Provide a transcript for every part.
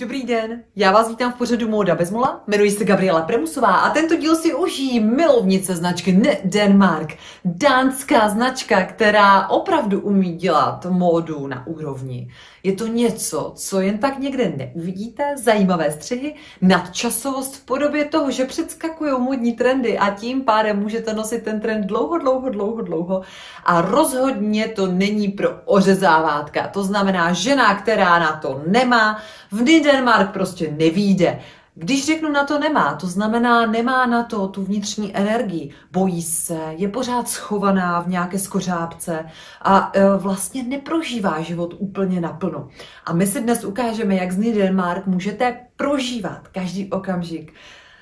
Dobrý den, já vás vítám v pořadu Móda bez mola, jmenuji se Gabriela Premusová a tento díl si užijí milovnice značky Ne Denmark, dánská značka, která opravdu umí dělat módu na úrovni. Je to něco, co jen tak někde neuvidíte, zajímavé střihy, nadčasovost v podobě toho, že předskakují modní trendy a tím pádem můžete nosit ten trend dlouho, dlouho, dlouho, dlouho a rozhodně to není pro ořezávátka. To znamená žena, která na to nemá, v Denmark prostě nevíde. Když řeknu na to nemá, to znamená nemá na to tu vnitřní energii, bojí se, je pořád schovaná v nějaké skořápce a e, vlastně neprožívá život úplně naplno. A my si dnes ukážeme, jak z Denmark můžete prožívat každý okamžik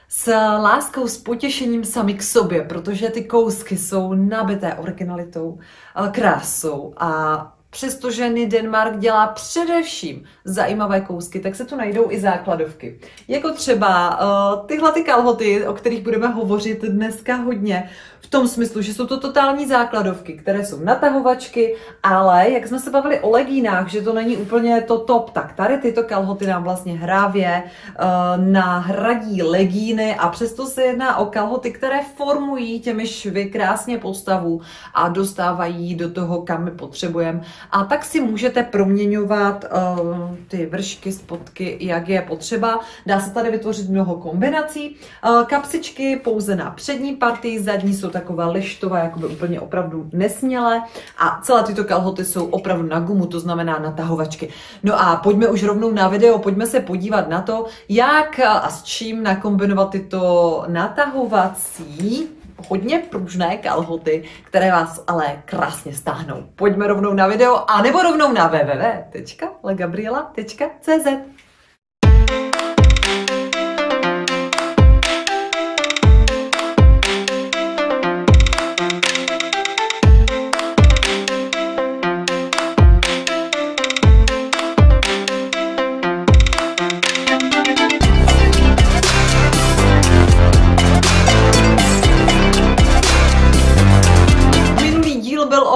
s láskou, s potěšením sami k sobě, protože ty kousky jsou nabité originalitou, e, krásou a Přestože Denmark dělá především zajímavé kousky, tak se tu najdou i základovky. Jako třeba uh, tyhle ty kalhoty, o kterých budeme hovořit dneska hodně, v tom smyslu, že jsou to totální základovky, které jsou natahovačky, ale jak jsme se bavili o legínách, že to není úplně to top, tak tady tyto kalhoty nám vlastně hrávě uh, nahradí legíny a přesto se jedná o kalhoty, které formují těmi švy krásně postavu a dostávají do toho, kam my potřebujeme. A tak si můžete proměňovat uh, ty vršky, spodky, jak je potřeba. Dá se tady vytvořit mnoho kombinací. Uh, kapsičky pouze na přední partii, zadní jsou takové lištové, jakoby úplně opravdu nesmělé a celé tyto kalhoty jsou opravdu na gumu, to znamená na tahovačky. No a pojďme už rovnou na video, pojďme se podívat na to, jak a s čím nakombinovat tyto natahovací hodně pružné kalhoty, které vás ale krásně stáhnou. Pojďme rovnou na video, a nebo rovnou na www.legabriela.cz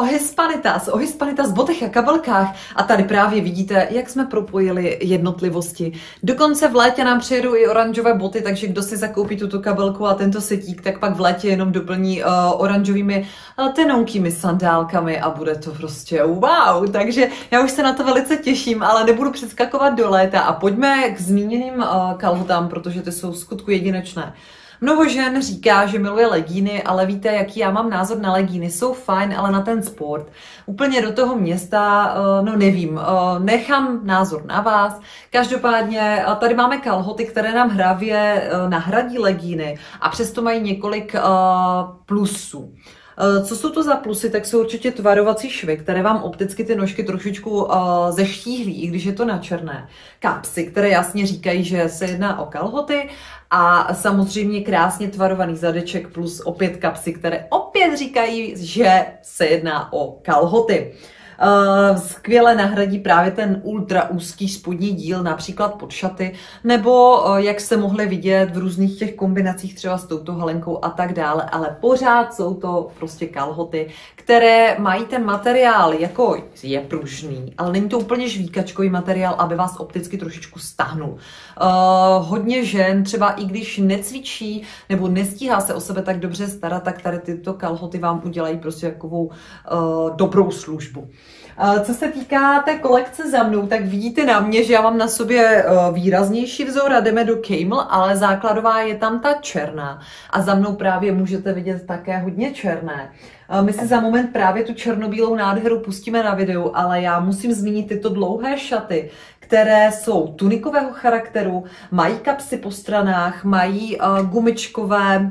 Hispanitas, o Hispanitas botech a kabelkách. A tady právě vidíte, jak jsme propojili jednotlivosti. Dokonce v létě nám přijedou i oranžové boty, takže kdo si zakoupí tuto kabelku a tento setík, tak pak v létě jenom doplní uh, oranžovými uh, tenonkými sandálkami a bude to prostě wow. Takže já už se na to velice těším, ale nebudu přeskakovat do léta a pojďme k zmíněným uh, kalhotám, protože ty jsou skutku jedinečné. Mnoho žen říká, že miluje legíny, ale víte, jaký já mám názor na legíny. Jsou fajn, ale na ten sport. Úplně do toho města, eh, no nevím, eh, nechám názor na vás. Každopádně eh, tady máme kalhoty, které nám hravě nahradí legíny a přesto mají několik plusů. Co jsou to za plusy? Tak jsou určitě tvarovací švy, které vám opticky ty nožky trošičku uh, zeštíhlí, i když je to na černé. Kapsy, které jasně říkají, že se jedná o kalhoty a samozřejmě krásně tvarovaný zadeček plus opět kapsy, které opět říkají, že se jedná o kalhoty. Uh, skvěle nahradí právě ten ultra úzký spodní díl, například pod šaty, nebo uh, jak se mohli vidět v různých těch kombinacích třeba s touto halenkou a tak dále, ale pořád jsou to prostě kalhoty, které mají ten materiál jako je pružný, ale není to úplně žvíkačkový materiál, aby vás opticky trošičku stáhnul. Uh, hodně žen třeba i když necvičí nebo nestíhá se o sebe tak dobře starat, tak tady tyto kalhoty vám udělají prostě takovou uh, dobrou službu. Co se týká té kolekce za mnou, tak vidíte na mě, že já mám na sobě eh, výraznější vzor a jdeme do Camel, ale základová je tam ta černá. A za mnou právě můžete vidět také hodně černé. My si za moment právě tu černobílou nádheru pustíme na videu, ale já musím zmínit tyto dlouhé šaty, které jsou tunikového charakteru, mají kapsy po stranách, mají uh, gumičkové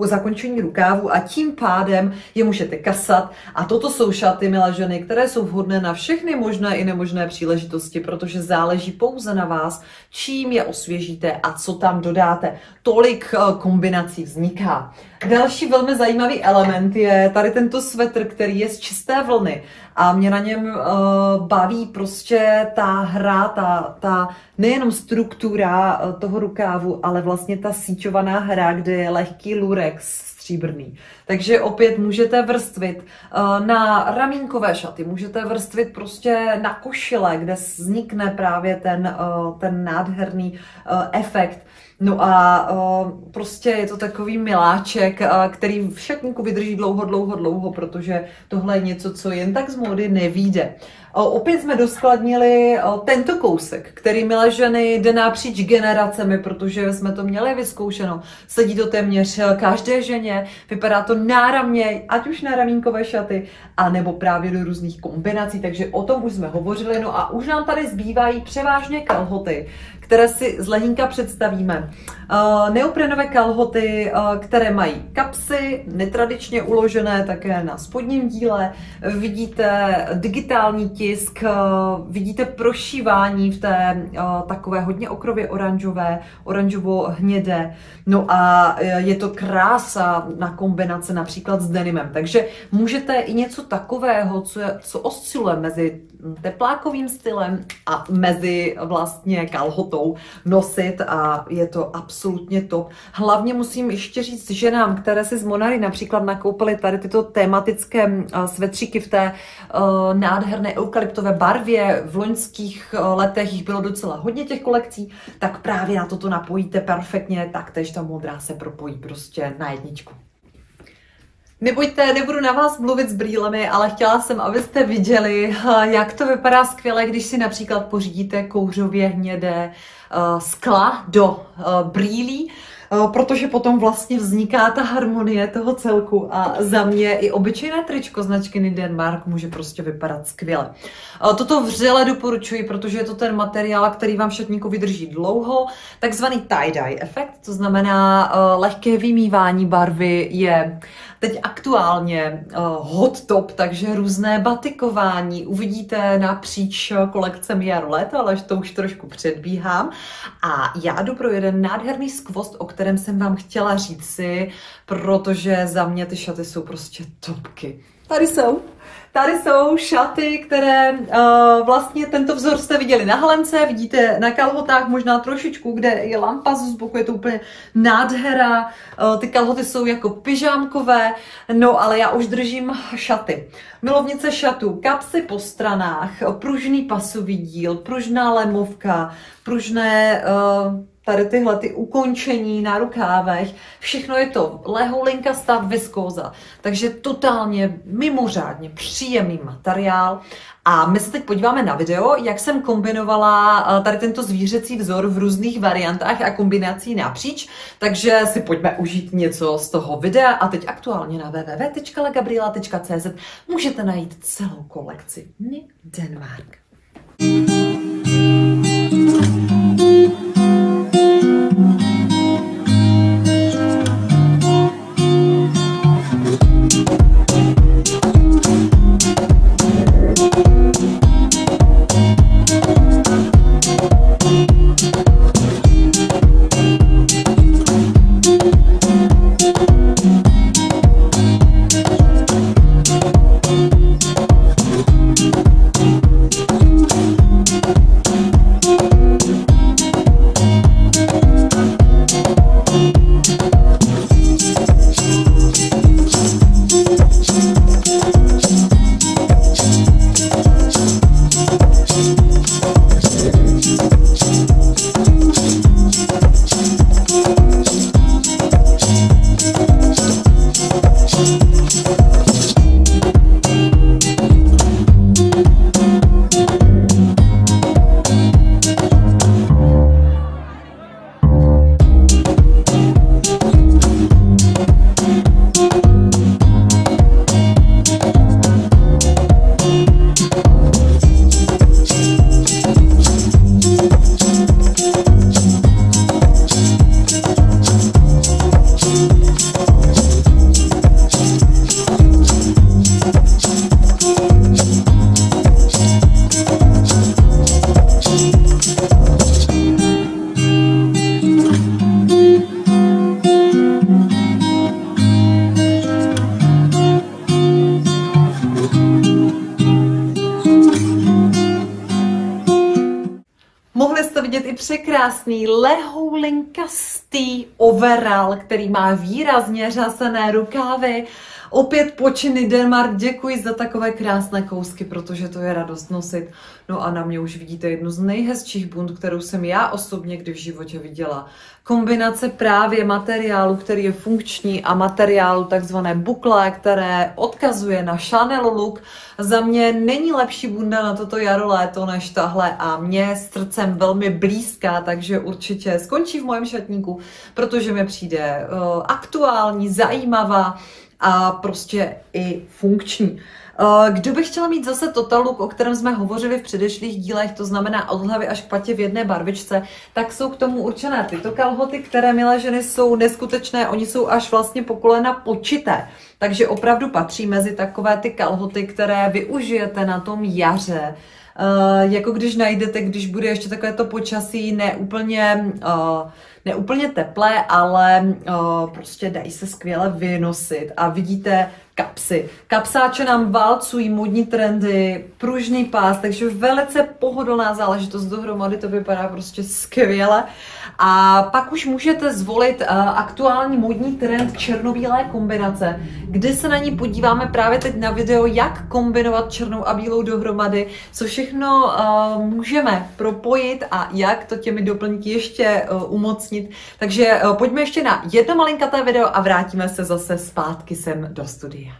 zakončení rukávu a tím pádem je můžete kasat. A toto jsou šaty, milé ženy, které jsou vhodné na všechny možné i nemožné příležitosti, protože záleží pouze na vás, čím je osvěžíte a co tam dodáte. Tolik eh, kombinací vzniká. Další velmi zajímavý element je tady tento svetr, který je z čisté vlny a mě na něm uh, baví prostě ta hra, ta, ta nejenom struktura uh, toho rukávu, ale vlastně ta síťovaná hra, kde je lehký lurex, stříbrný. Takže opět můžete vrstvit uh, na ramínkové šaty, můžete vrstvit prostě na košile, kde vznikne právě ten, uh, ten nádherný uh, efekt. No a prostě je to takový miláček, který v šatníku vydrží dlouho, dlouho, dlouho, protože tohle je něco, co jen tak z módy nevíde. Opět jsme doskladnili tento kousek, který, milé ženy, jde napříč generacemi, protože jsme to měli vyzkoušeno. Sedí to téměř každé ženě, vypadá to náramně, ať už na ramínkové šaty, anebo právě do různých kombinací, takže o tom už jsme hovořili. No a už nám tady zbývají převážně kalhoty, které si z lehínka představíme. Uh, neoprenové kalhoty, uh, které mají kapsy, netradičně uložené také na spodním díle. Vidíte digitální tisk, uh, vidíte prošívání v té takové hodně okrově oranžové, oranžovo-hnědé. No a je to krása na kombinace například s denimem. Takže můžete i něco takového, co, je, co osciluje mezi teplákovým stylem a mezi vlastně kalhotou nosit a je to absolutně top. Hlavně musím ještě říct ženám, které si z Monary například nakoupily tady tyto tematické svetříky v té uh, nádherné eukalyptové barvě. V loňských uh, letech jich bylo docela hodně těch kolekcí, tak právě na toto napojíte perfektně, taktéž ta modrá se propojí prostě na jedničku. Nebojte, nebudu na vás mluvit s brýlemi, ale chtěla jsem, abyste viděli, jak to vypadá skvěle, když si například pořídíte kouřově hnědé uh, skla do brýlí, protože potom vlastně vzniká ta harmonie toho celku a za mě i obyčejné tričko značky Nidenmark může prostě vypadat skvěle. Uh, toto vřele doporučuji, protože je to ten materiál, který vám šatníku vydrží dlouho, takzvaný tie-dye efekt, to znamená uh, lehké vymývání barvy je teď aktuálně uh, hot top, takže různé batikování uvidíte napříč kolekcemi jaro let, ale to už trošku předbíhám. A já jdu pro jeden nádherný skvost, o kterém jsem vám chtěla říct si, protože za mě ty šaty jsou prostě topky. Tady jsou. Tady jsou šaty, které uh, vlastně tento vzor jste viděli na halence, vidíte na kalhotách možná trošičku, kde je lampa z boku, je to úplně nádhera. Uh, ty kalhoty jsou jako pyžámkové, no ale já už držím šaty. Milovnice šatů, kapsy po stranách, pružný pasový díl, pružná lemovka, pružné uh, tady tyhle ty ukončení na rukávech, všechno je to lehoulinka stav viskóza, takže totálně mimořádně příjemný materiál. A my se teď podíváme na video, jak jsem kombinovala eh, tady tento zvířecí vzor v různých variantách a kombinací napříč, takže si pojďme užít něco z toho videa a teď aktuálně na www.legabriela.cz můžete najít celou kolekci. Denmark. Překrásný lehoulinkastý overall, který má výrazně řasené rukávy. Opět počiny Denmark, děkuji za takové krásné kousky, protože to je radost nosit. No a na mě už vidíte jednu z nejhezčích bund, kterou jsem já osobně kdy v životě viděla. Kombinace právě materiálu, který je funkční a materiálu takzvané bukle, které odkazuje na Chanel look. Za mě není lepší bunda na toto jaro léto než tahle a mě srdcem velmi blízká, takže určitě skončí v mojem šatníku, protože mi přijde uh, aktuální, zajímavá a prostě i funkční. Eh, kdo by chtěl mít zase total look, o kterém jsme hovořili v předešlých dílech, to znamená od hlavy až k patě v jedné barvičce, tak jsou k tomu určené tyto kalhoty, které, milé ženy, jsou neskutečné, oni jsou až vlastně po kolena počité. Takže opravdu patří mezi takové ty kalhoty, které využijete na tom jaře, Uh, jako když najdete, když bude ještě takové to počasí neúplně, uh, neúplně teplé, ale uh, prostě dají se skvěle vynosit a vidíte kapsy. Kapsáče nám válcují modní trendy, pružný pás, takže velice pohodlná záležitost dohromady, to vypadá prostě skvěle. A pak už můžete zvolit uh, aktuální modní trend černobílé kombinace, kdy se na ní podíváme právě teď na video, jak kombinovat černou a bílou dohromady, co všechno uh, můžeme propojit a jak to těmi doplňky ještě uh, umocnit. Takže uh, pojďme ještě na jedno malinkaté video a vrátíme se zase zpátky sem do studia.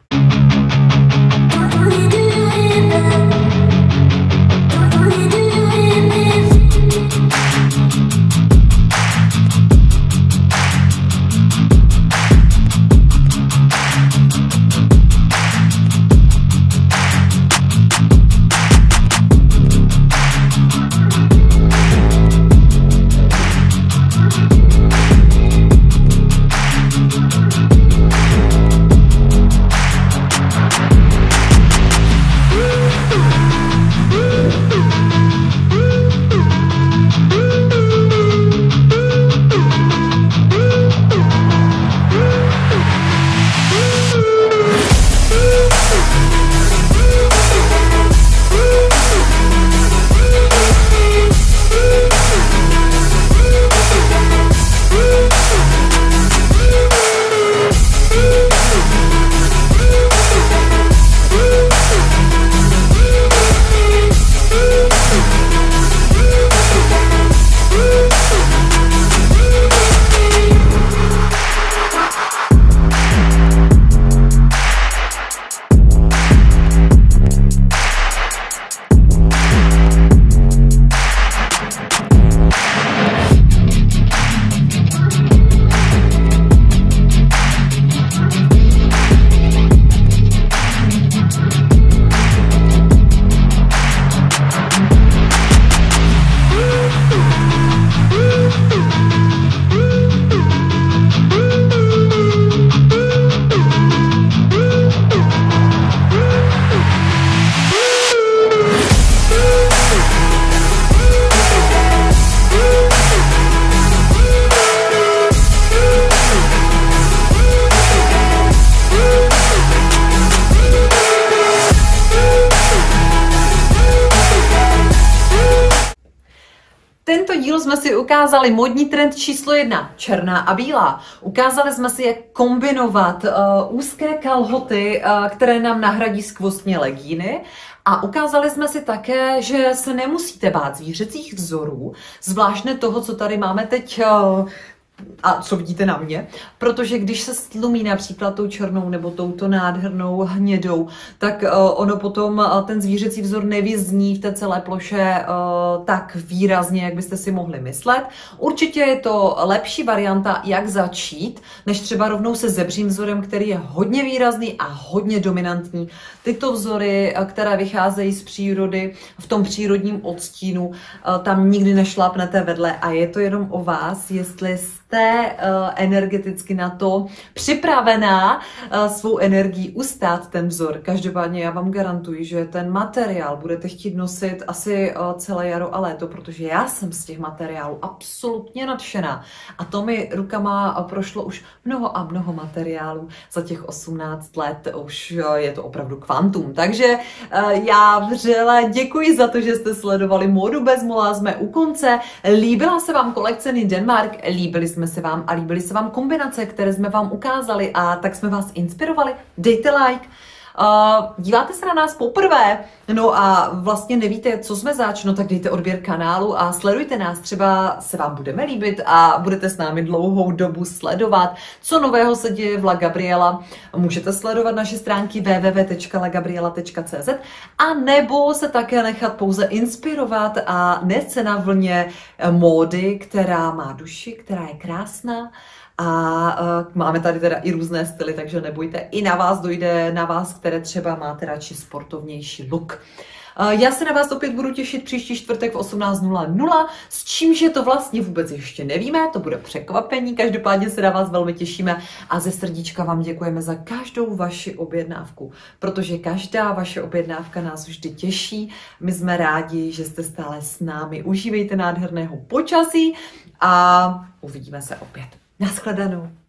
Jsme si ukázali modní trend číslo jedna, černá a bílá. Ukázali jsme si, jak kombinovat uh, úzké kalhoty, uh, které nám nahradí skvostně legíny a ukázali jsme si také, že se nemusíte bát zvířecích vzorů, zvláštně toho, co tady máme teď uh, a co vidíte na mě, protože když se stlumí například tou černou nebo touto nádhernou hnědou, tak uh, ono potom uh, ten zvířecí vzor nevyzní v té celé ploše uh, tak výrazně, jak byste si mohli myslet. Určitě je to lepší varianta, jak začít, než třeba rovnou se zebřím vzorem, který je hodně výrazný a hodně dominantní. Tyto vzory, které vycházejí z přírody, v tom přírodním odstínu, tam nikdy nešlápnete vedle a je to jenom o vás, jestli jste uh, energeticky na to připravená uh, svou energii ustát ten vzor. Každopádně já vám garantuji, že ten materiál budete chtít nosit asi uh, celé jaro a léto, protože já jsem z těch materiálů absolutně nadšená. A to mi rukama prošlo už mnoho a mnoho materiálů za těch 18 let. Už je to opravdu kvantum. Takže já vřele děkuji za to, že jste sledovali módu bez mola. Jsme u konce. Líbila se vám kolekce Denmark, líbili jsme se vám a líbily se vám kombinace, které jsme vám ukázali a tak jsme vás inspirovali. Dejte like. Díváte se na nás poprvé, no a vlastně nevíte, co jsme zač, no tak dejte odběr kanálu a sledujte nás, třeba se vám budeme líbit a budete s námi dlouhou dobu sledovat, co nového se děje v La Gabriela. Můžete sledovat naše stránky www.lagabriela.cz a nebo se také nechat pouze inspirovat a nést se na vlně módy, která má duši, která je krásná, a uh, máme tady teda i různé styly, takže nebojte, i na vás dojde, na vás, které třeba máte radši sportovnější look. Já se na vás opět budu těšit příští čtvrtek v 18.00, s čímže to vlastně vůbec ještě nevíme, to bude překvapení, každopádně se na vás velmi těšíme a ze srdíčka vám děkujeme za každou vaši objednávku, protože každá vaše objednávka nás vždy těší, my jsme rádi, že jste stále s námi, užívejte nádherného počasí a uvidíme se opět. Naschledanou.